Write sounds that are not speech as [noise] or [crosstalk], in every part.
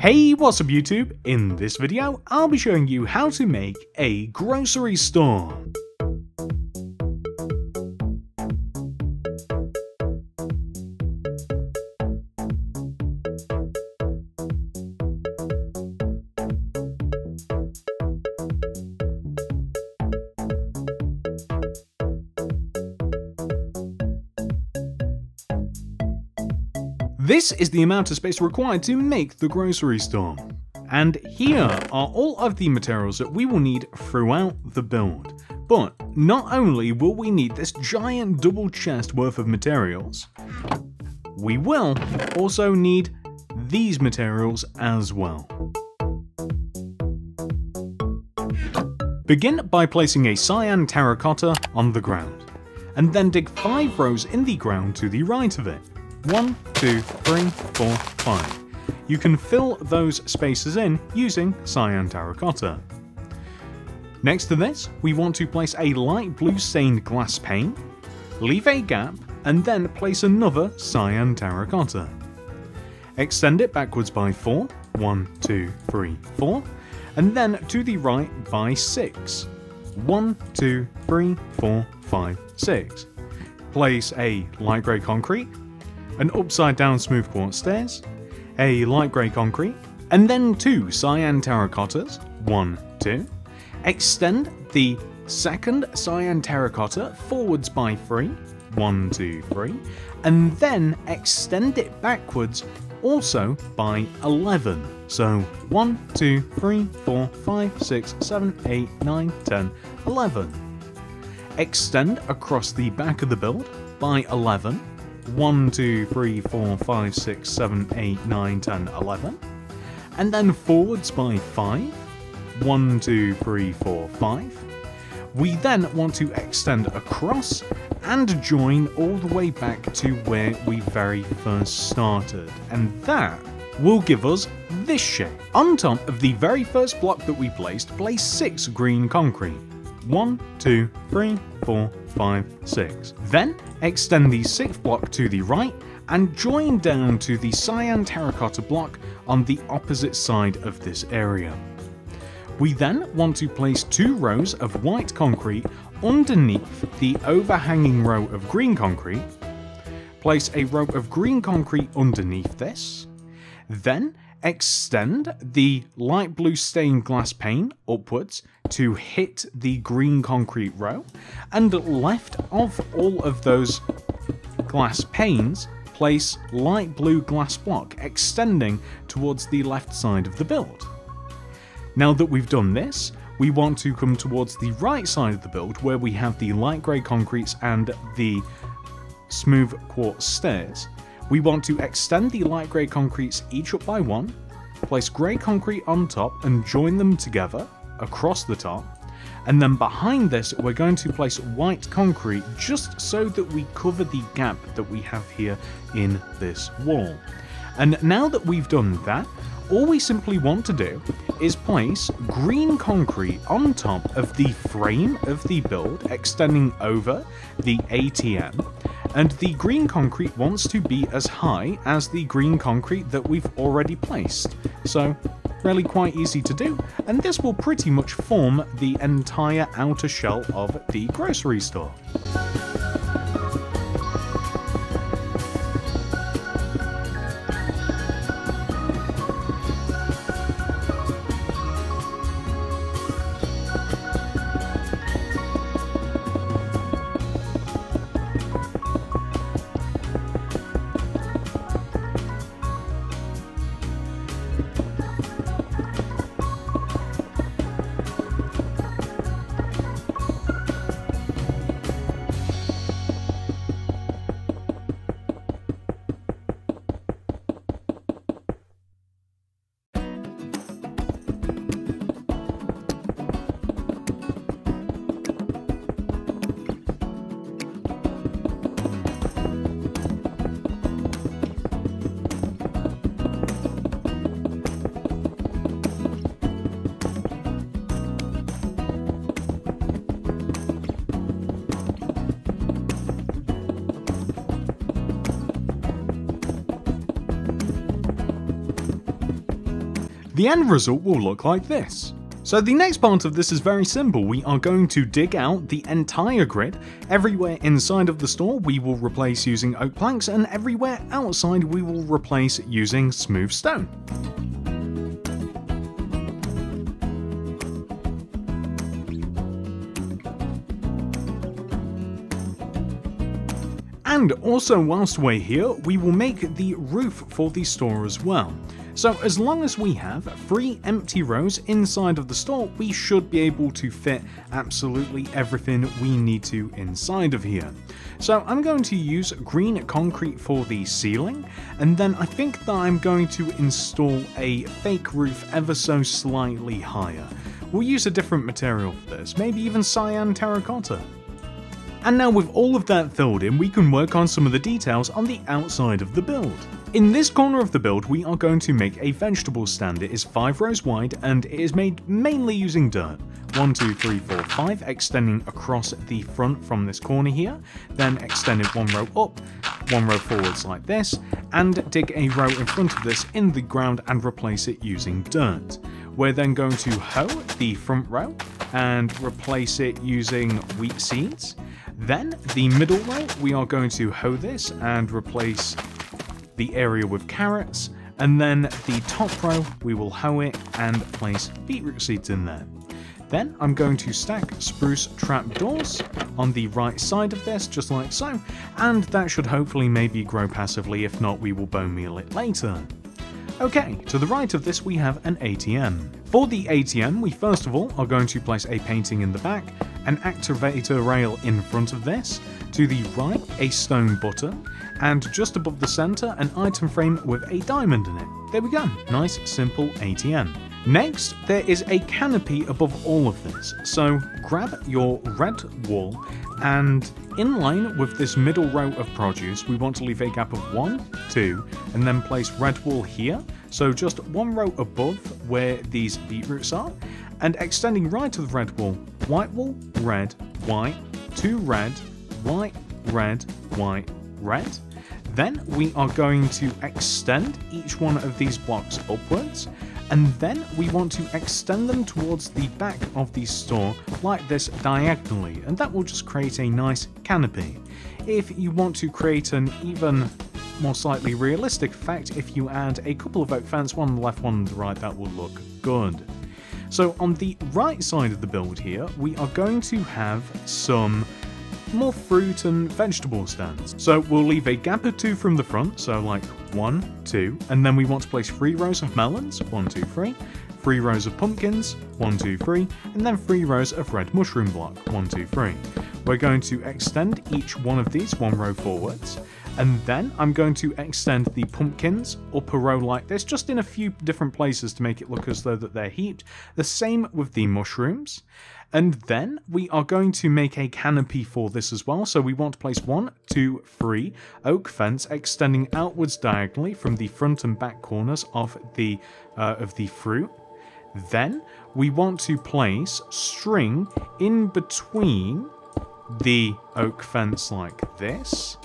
Hey, what's up YouTube? In this video, I'll be showing you how to make a grocery store. This is the amount of space required to make the grocery store. And here are all of the materials that we will need throughout the build. But not only will we need this giant double chest worth of materials, we will also need these materials as well. Begin by placing a cyan terracotta on the ground, and then dig 5 rows in the ground to the right of it. One, two, three, four, five. You can fill those spaces in using cyan terracotta. Next to this, we want to place a light blue stained glass pane, leave a gap, and then place another cyan terracotta. Extend it backwards by 4, 1, 2, 3, 4, and then to the right by 6. 1, 2, 3, 4, 5, 6. Place a light grey concrete, an upside down smooth quartz stairs, a light grey concrete, and then two cyan terracottas, one, two. Extend the second cyan terracotta forwards by three, one, two, three, and then extend it backwards also by 11. So 1, 2, 3, 4, 5, 6, 7, 8, 9, 10, 11. Extend across the back of the build by 11 1, 2, 3, 4, 5, 6, 7, 8, 9, 10, 11. And then forwards by 5. 1, 2, 3, 4, 5. We then want to extend across and join all the way back to where we very first started. And that will give us this shape. On top of the very first block that we placed, place 6 green concrete. 1, 2, 3, 4, 5, 6. Then extend the sixth block to the right and join down to the cyan terracotta block on the opposite side of this area. We then want to place two rows of white concrete underneath the overhanging row of green concrete, place a row of green concrete underneath this, then extend the light blue stained glass pane upwards to hit the green concrete row, and left of all of those glass panes, place light blue glass block extending towards the left side of the build. Now that we've done this, we want to come towards the right side of the build where we have the light grey concretes and the smooth quartz stairs. We want to extend the light grey concretes each up by one, place grey concrete on top and join them together across the top. And then behind this, we're going to place white concrete just so that we cover the gap that we have here in this wall. And now that we've done that, all we simply want to do is place green concrete on top of the frame of the build extending over the ATM and the green concrete wants to be as high as the green concrete that we've already placed. So really quite easy to do, and this will pretty much form the entire outer shell of the grocery store. The end result will look like this. So the next part of this is very simple. We are going to dig out the entire grid. Everywhere inside of the store we will replace using oak planks and everywhere outside we will replace using smooth stone. And also whilst we're here, we will make the roof for the store as well. So as long as we have three empty rows inside of the store, we should be able to fit absolutely everything we need to inside of here. So I'm going to use green concrete for the ceiling, and then I think that I'm going to install a fake roof ever so slightly higher. We'll use a different material for this, maybe even cyan terracotta. And now with all of that filled in, we can work on some of the details on the outside of the build. In this corner of the build, we are going to make a vegetable stand. It is 5 rows wide and it is made mainly using dirt. 1, 2, 3, 4, 5, extending across the front from this corner here, then extended one row up, one row forwards like this, and dig a row in front of this in the ground and replace it using dirt. We're then going to hoe the front row and replace it using wheat seeds. Then the middle row, we are going to hoe this and replace the area with carrots, and then the top row we will hoe it and place beetroot seeds in there. Then I'm going to stack spruce trapdoors on the right side of this, just like so, and that should hopefully maybe grow passively, if not we will bone meal it later. Okay, to the right of this we have an ATM. For the ATM, we first of all are going to place a painting in the back, an activator rail in front of this, to the right a stone button, and just above the center an item frame with a diamond in it. There we go, nice simple ATM. Next, there is a canopy above all of this, so grab your red wool and in line with this middle row of produce, we want to leave a gap of 1, 2, and then place red wool here, so just one row above where these beetroots are, and extending right to the red wool, white wool, red, white, 2 red, white, red, white, red, then we are going to extend each one of these blocks upwards, and then we want to extend them towards the back of the store like this diagonally, and that will just create a nice canopy. If you want to create an even more slightly realistic effect, if you add a couple of oak fence, one on the left, one on the right, that will look good. So on the right side of the build here, we are going to have some more fruit and vegetable stands. So we'll leave a gap or two from the front, so like one, two, and then we want to place three rows of melons, one, two, three, three rows of pumpkins, one, two, three, and then three rows of red mushroom block, one, two, three. We're going to extend each one of these one row forwards, and then I'm going to extend the pumpkins up a row like this, just in a few different places to make it look as though that they're heaped. The same with the mushrooms. And then we are going to make a canopy for this as well. So we want to place one, two, three oak fence extending outwards diagonally from the front and back corners of the uh, of the fruit. Then we want to place string in between the oak fence like this.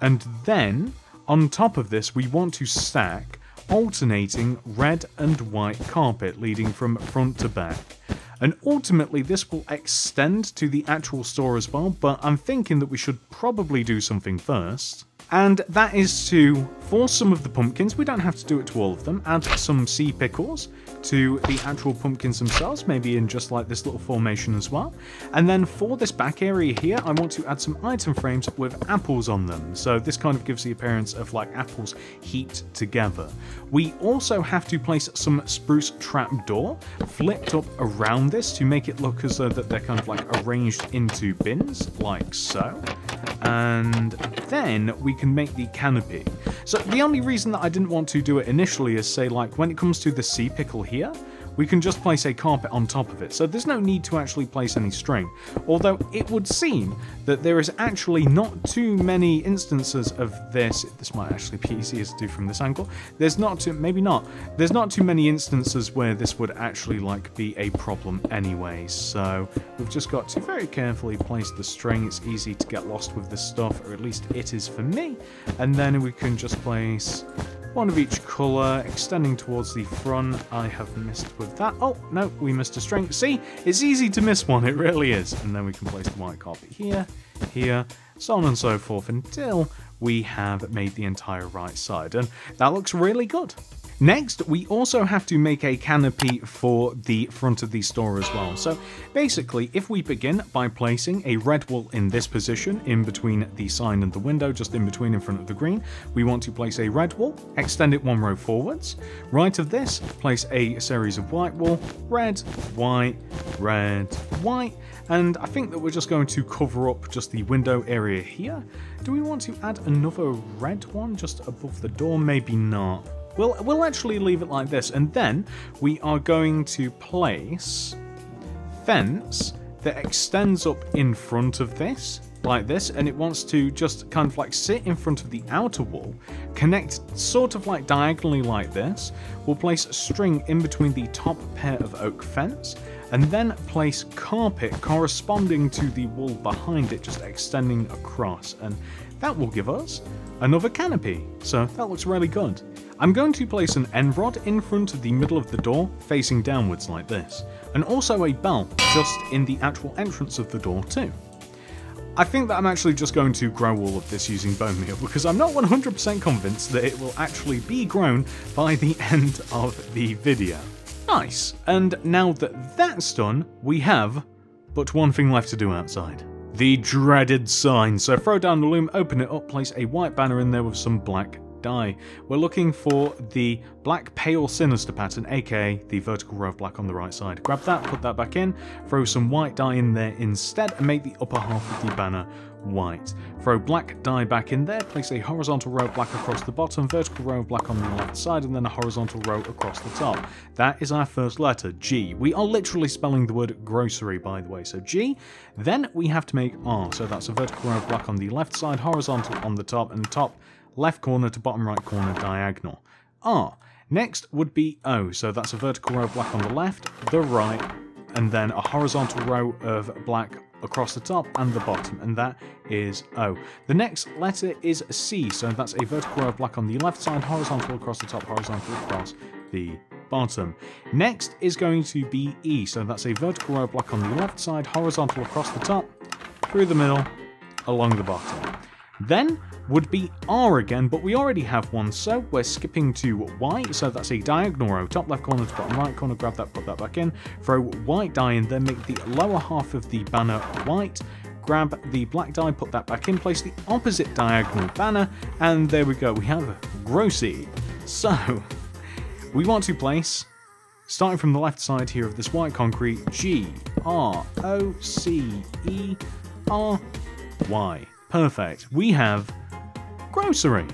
And then on top of this, we want to stack alternating red and white carpet leading from front to back. And ultimately, this will extend to the actual store as well, but I'm thinking that we should probably do something first. And that is to, for some of the pumpkins, we don't have to do it to all of them, add some sea pickles, to the actual pumpkins themselves, maybe in just like this little formation as well. And then for this back area here, I want to add some item frames with apples on them. So this kind of gives the appearance of like apples heaped together. We also have to place some spruce trapdoor flipped up around this to make it look as though that they're kind of like arranged into bins, like so. And then we can make the canopy. So the only reason that I didn't want to do it initially is say like when it comes to the sea pickle here, we can just place a carpet on top of it, so there's no need to actually place any string. Although it would seem that there is actually not too many instances of this, this might actually be easier to do from this angle, there's not too, maybe not, there's not too many instances where this would actually like be a problem anyway, so we've just got to very carefully place the string, it's easy to get lost with this stuff, or at least it is for me, and then we can just place one of each colour, extending towards the front. I have missed with that. Oh, no, we missed a string. See, it's easy to miss one, it really is. And then we can place the white carpet here, here, so on and so forth until we have made the entire right side. And that looks really good. Next, we also have to make a canopy for the front of the store as well. So basically, if we begin by placing a red wool in this position, in between the sign and the window, just in between in front of the green, we want to place a red wool, extend it one row forwards. Right of this, place a series of white wool, red, white, red, white, and I think that we're just going to cover up just the window area here. Do we want to add another red one just above the door? Maybe not. We'll, we'll actually leave it like this, and then we are going to place fence that extends up in front of this, like this, and it wants to just kind of like sit in front of the outer wall, connect sort of like diagonally like this. We'll place a string in between the top pair of oak fence, and then place carpet corresponding to the wall behind it, just extending across, and that will give us another canopy. So that looks really good. I'm going to place an end rod in front of the middle of the door, facing downwards like this, and also a bell just in the actual entrance of the door too. I think that I'm actually just going to grow all of this using bone meal because I'm not 100% convinced that it will actually be grown by the [laughs] end of the video. Nice, and now that that's done, we have but one thing left to do outside. The dreaded sign. So throw down the loom, open it up, place a white banner in there with some black dye. We're looking for the black pale sinister pattern, aka the vertical row of black on the right side. Grab that, put that back in, throw some white dye in there instead, and make the upper half of the banner white. Throw black dye back in there, place a horizontal row of black across the bottom, vertical row of black on the left side, and then a horizontal row across the top. That is our first letter, G. We are literally spelling the word grocery, by the way. So G, then we have to make R. So that's a vertical row of black on the left side, horizontal on the top, and top left corner to bottom right corner diagonal. R. Next would be O, so that's a vertical row of black on the left, the right, and then a horizontal row of black across the top and the bottom, and that is O. The next letter is C, so that's a vertical row of black on the left side, horizontal across the top, horizontal across the bottom. Next is going to be E, so that's a vertical row of black on the left side, horizontal across the top, through the middle, along the bottom. Then would be R again, but we already have one, so we're skipping to Y, so that's a diagonal row, top left corner to bottom right corner, grab that, put that back in, throw white dye in, then make the lower half of the banner white, grab the black dye, put that back in, place the opposite diagonal banner, and there we go, we have Grossy. So, we want to place, starting from the left side here of this white concrete, G, R, O, C, E, R, Y. Perfect. We have grocery.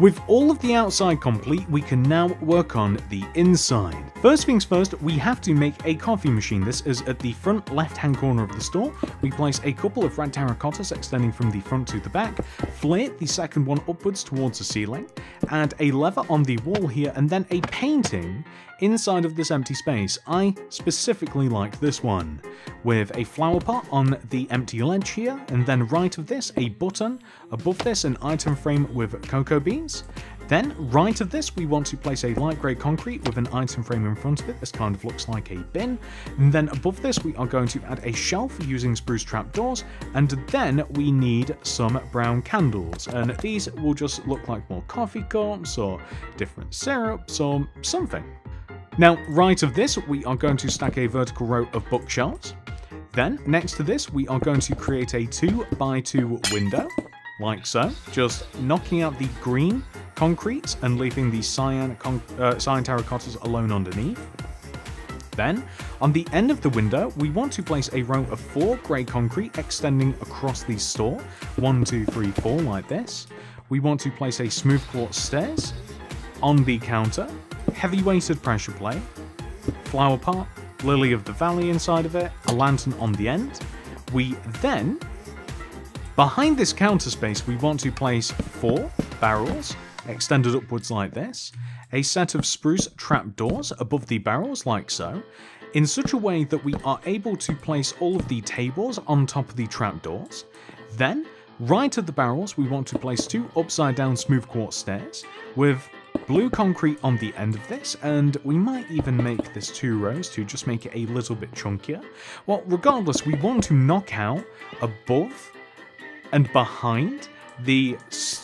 With all of the outside complete, we can now work on the inside. First things first, we have to make a coffee machine. This is at the front left-hand corner of the store. We place a couple of red terracottas extending from the front to the back, flare the second one upwards towards the ceiling, add a lever on the wall here, and then a painting inside of this empty space. I specifically like this one, with a flower pot on the empty ledge here, and then right of this, a button, above this, an item frame with cocoa beans, then, right of this, we want to place a light grey concrete with an item frame in front of it. This kind of looks like a bin. And then above this, we are going to add a shelf using spruce trapdoors. And then we need some brown candles. And these will just look like more coffee cups or different syrups or something. Now, right of this, we are going to stack a vertical row of bookshelves. Then, next to this, we are going to create a 2 by 2 window, like so, just knocking out the green concrete and leaving the cyan, uh, cyan terracottas alone underneath. Then, on the end of the window, we want to place a row of four grey concrete extending across the store. One, two, three, four, like this. We want to place a smooth quartz stairs on the counter, heavy weighted pressure plate, flower pot, lily of the valley inside of it, a lantern on the end. We then, behind this counter space, we want to place four barrels extended upwards like this, a set of spruce trapdoors above the barrels like so, in such a way that we are able to place all of the tables on top of the trapdoors. Then, right at the barrels, we want to place two upside down smooth quartz stairs with blue concrete on the end of this, and we might even make this two rows to just make it a little bit chunkier. Well, regardless, we want to knock out above and behind the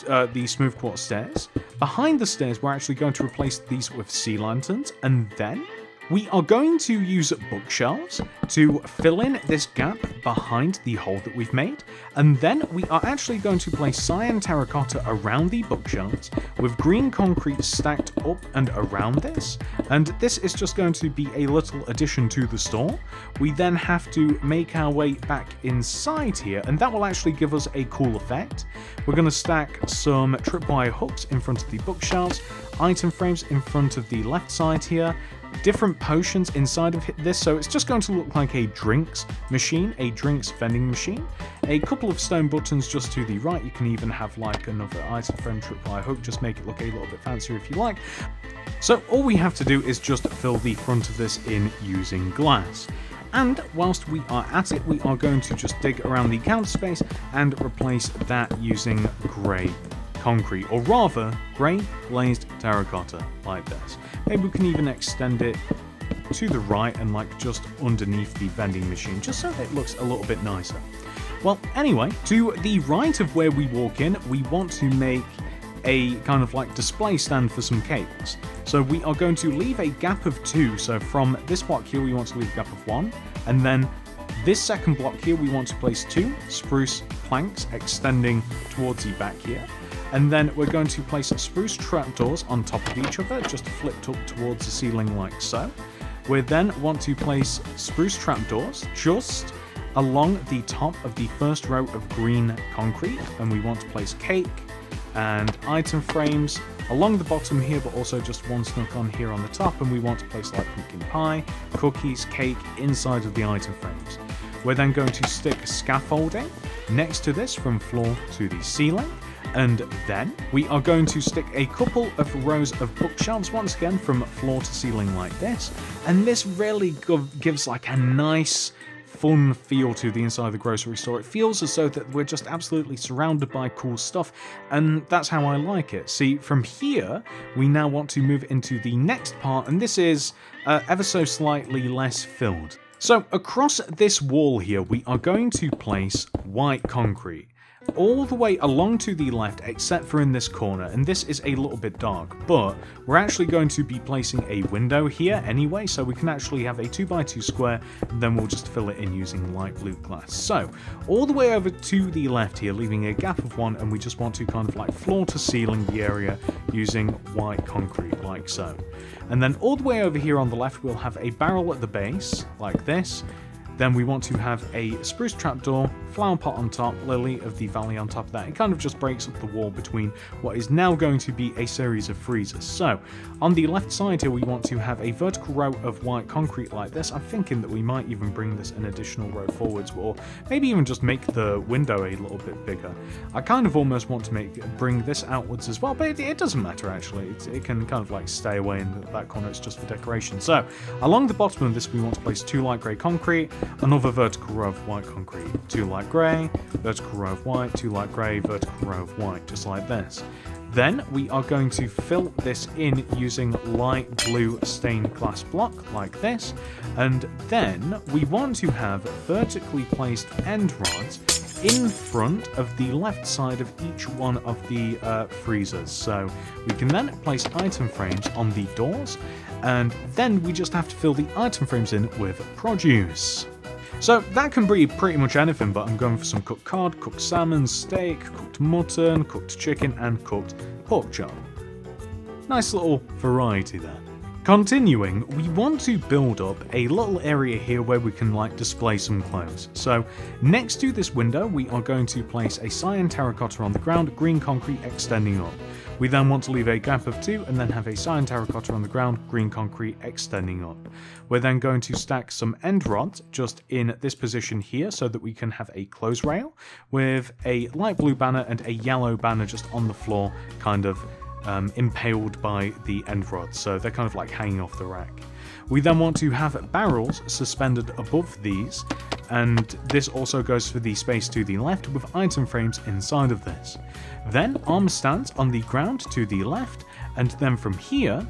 uh, the smooth quartz stairs. Behind the stairs, we're actually going to replace these with sea lanterns, and then we are going to use bookshelves to fill in this gap behind the hole that we've made, and then we are actually going to place cyan terracotta around the bookshelves with green concrete stacked up and around this, and this is just going to be a little addition to the store. We then have to make our way back inside here, and that will actually give us a cool effect. We're going to stack some tripwire hooks in front of the bookshelves, item frames in front of the left side here, different potions inside of this, so it's just going to look like a drinks machine, a drinks vending machine. A couple of stone buttons just to the right, you can even have like another item frame tripwire hook, just make it look a little bit fancier if you like. So all we have to do is just fill the front of this in using glass. And whilst we are at it, we are going to just dig around the counter space and replace that using grey concrete, or rather, grey glazed terracotta, like this. Maybe we can even extend it to the right and like just underneath the vending machine, just so it looks a little bit nicer. Well, anyway, to the right of where we walk in, we want to make a kind of like display stand for some cakes. So we are going to leave a gap of two. So from this block here, we want to leave a gap of one. And then this second block here, we want to place two spruce planks extending towards the back here. And then we're going to place spruce trapdoors on top of each other, just flipped up towards the ceiling like so. We then want to place spruce trapdoors just along the top of the first row of green concrete, and we want to place cake and item frames along the bottom here, but also just one snuck on here on the top, and we want to place like pumpkin pie, cookies, cake inside of the item frames. We're then going to stick scaffolding next to this from floor to the ceiling, and then we are going to stick a couple of rows of bookshelves once again from floor to ceiling like this. And this really gives like a nice fun feel to the inside of the grocery store. It feels as though that we're just absolutely surrounded by cool stuff, and that's how I like it. See, from here, we now want to move into the next part, and this is uh, ever so slightly less filled. So across this wall here, we are going to place white concrete all the way along to the left except for in this corner and this is a little bit dark but we're actually going to be placing a window here anyway so we can actually have a 2x2 square and then we'll just fill it in using light blue glass. So all the way over to the left here leaving a gap of one and we just want to kind of like floor to ceiling the area using white concrete like so. And then all the way over here on the left we'll have a barrel at the base like this. Then we want to have a spruce trapdoor, flower pot on top, lily of the valley on top of that. It kind of just breaks up the wall between what is now going to be a series of freezers. So on the left side here, we want to have a vertical row of white concrete like this. I'm thinking that we might even bring this an additional row forwards, or maybe even just make the window a little bit bigger. I kind of almost want to make bring this outwards as well, but it, it doesn't matter actually. It, it, can kind of like stay away in that corner. It's just for decoration. So along the bottom of this, we want to place two light grey concrete, another vertical row of white concrete, two light grey, vertical row of white, two light grey, vertical row of white, just like this. Then we are going to fill this in using light blue stained glass block like this. And then we want to have vertically placed end rods in front of the left side of each one of the uh, freezers. So we can then place item frames on the doors and then we just have to fill the item frames in with produce. So that can be pretty much anything, but I'm going for some cooked cod, cooked salmon, steak, cooked mutton, cooked chicken, and cooked pork chop. Nice little variety there. Continuing, we want to build up a little area here where we can like display some clothes. So next to this window, we are going to place a cyan terracotta on the ground, green concrete extending up. We then want to leave a gap of two and then have a cyan terracotta on the ground, green concrete extending up. We're then going to stack some end rods just in this position here so that we can have a close rail with a light blue banner and a yellow banner just on the floor, kind of um, impaled by the end rods. So they're kind of like hanging off the rack. We then want to have barrels suspended above these and this also goes for the space to the left with item frames inside of this. Then arm stands on the ground to the left, and then from here,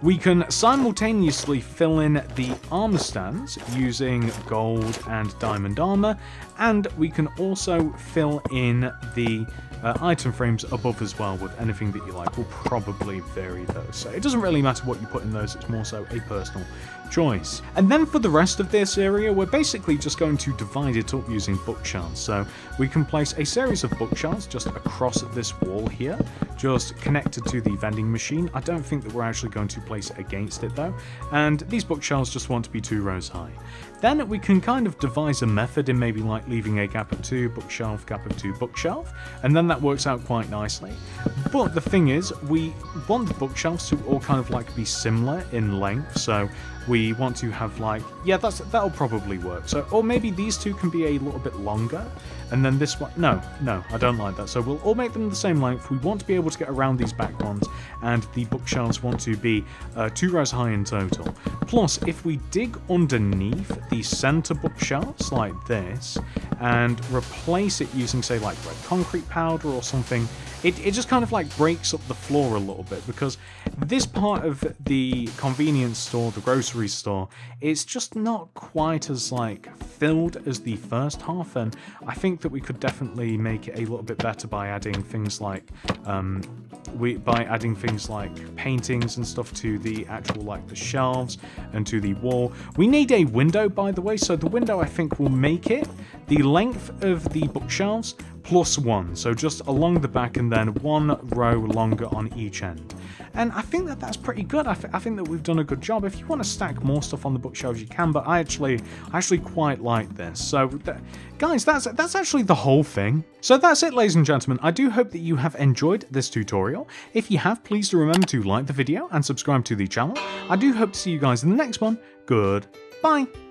we can simultaneously fill in the arm stands using gold and diamond armor, and we can also fill in the uh, item frames above as well with anything that you like. We'll probably vary those. So it doesn't really matter what you put in those, it's more so a personal choice. And then for the rest of this area, we're basically just going to divide it up using bookshelves. So we can place a series of bookshelves just across this wall here, just connected to the vending machine. I don't think that we're actually going to place against it though. And these bookshelves just want to be two rows high. Then we can kind of devise a method in maybe like leaving a gap of two, bookshelf, gap of two, bookshelf, and then that works out quite nicely. But the thing is, we want the bookshelves to all kind of like be similar in length, so we want to have like yeah that's that'll probably work. So or maybe these two can be a little bit longer and then this one no no i don't like that. So we'll all make them the same length. We want to be able to get around these back ones and the bookshelves want to be uh, two rows high in total. Plus if we dig underneath the center bookshelves like this and replace it using say like red concrete powder or something it, it just kind of like breaks up the floor a little bit because this part of the convenience store, the grocery store, it's just not quite as like filled as the first half and I think that we could definitely make it a little bit better by adding things like um, we by adding things like paintings and stuff to the actual like the shelves and to the wall. We need a window by the way, so the window I think will make it the length of the bookshelves plus one, so just along the back and then one row longer on each end. And I think that that's pretty good. I, th I think that we've done a good job. If you want to stack more stuff on the bookshelves, you can, but I actually, I actually quite like this. So, th guys, that's that's actually the whole thing. So that's it, ladies and gentlemen. I do hope that you have enjoyed this tutorial. If you have, please do remember to like the video and subscribe to the channel. I do hope to see you guys in the next one. Goodbye.